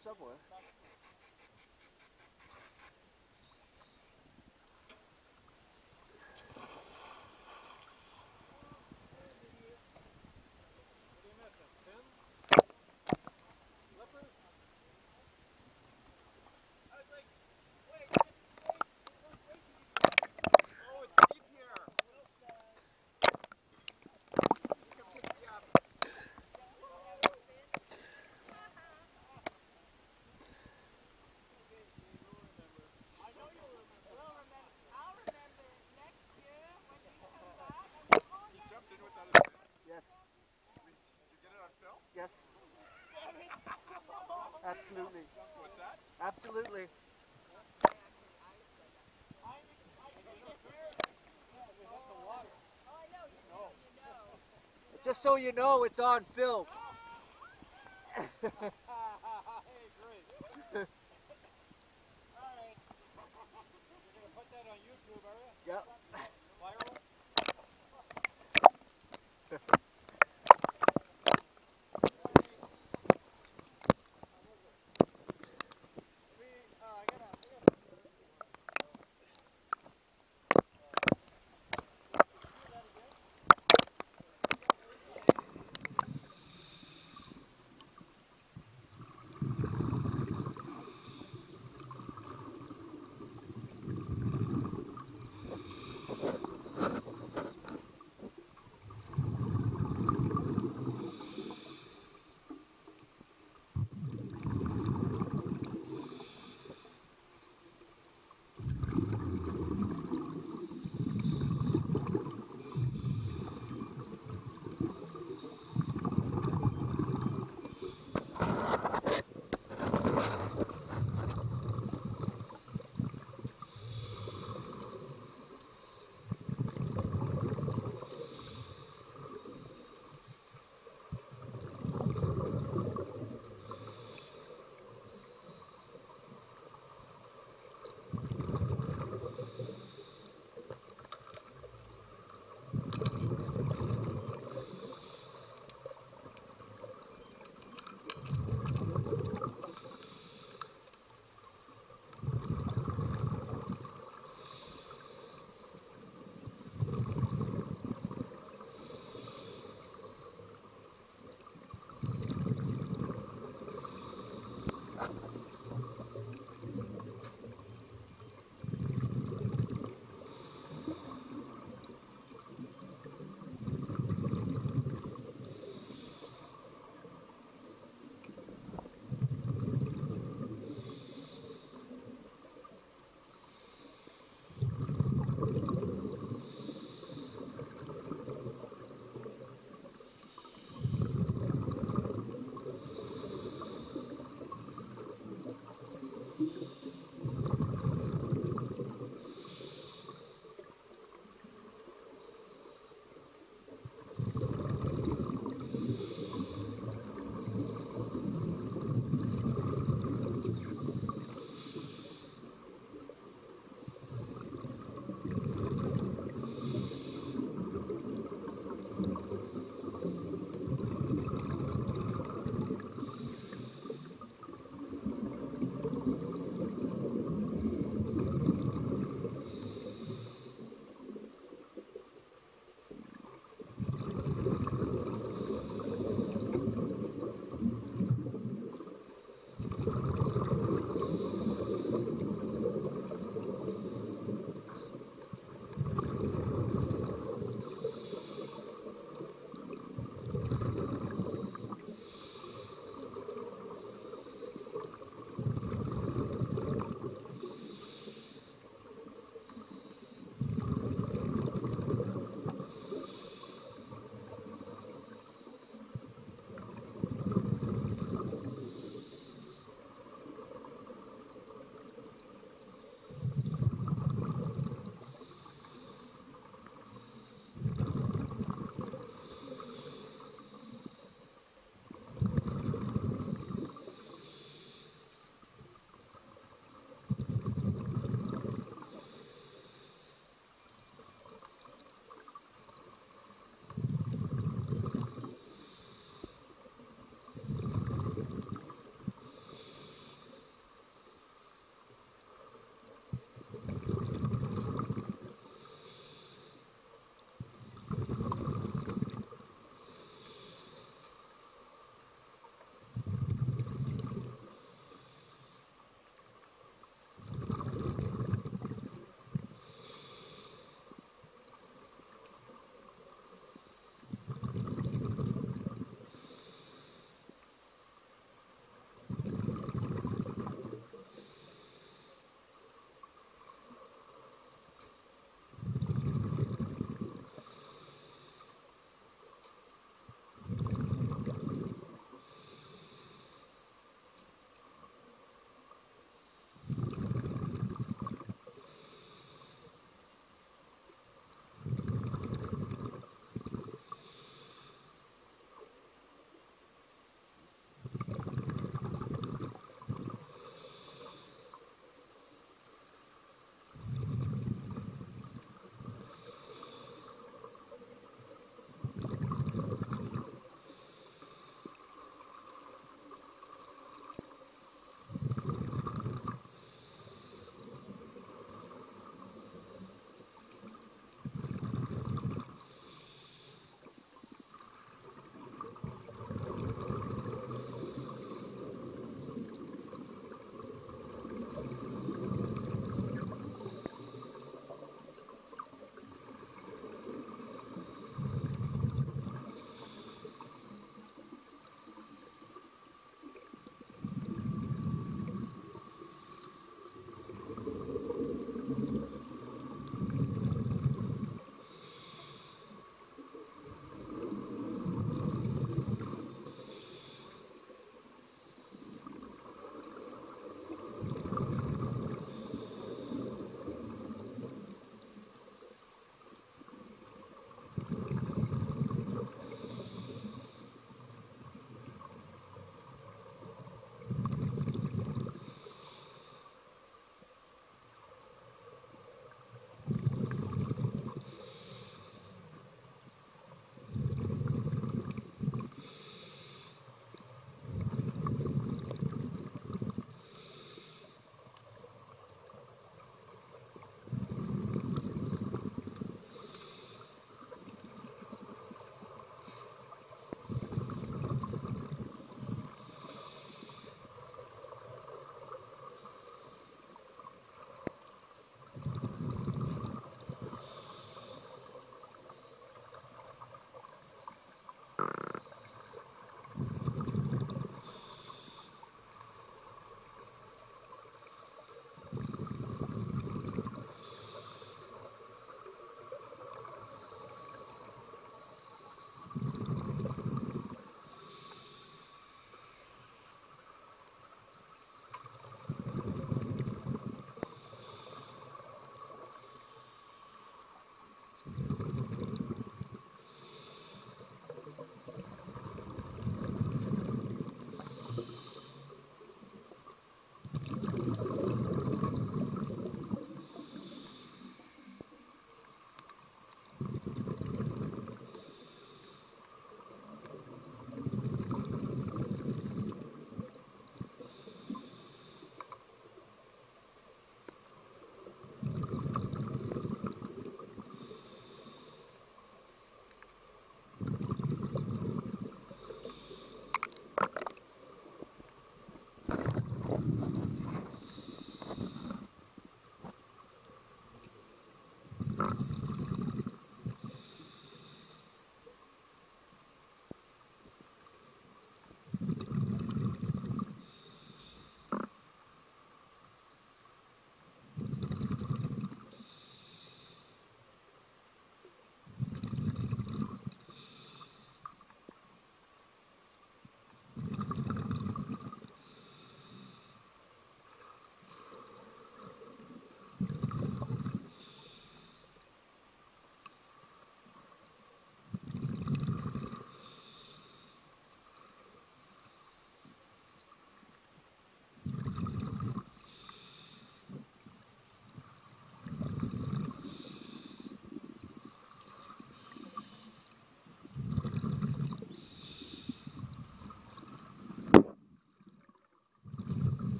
somewhere. Just so you know, it's on film.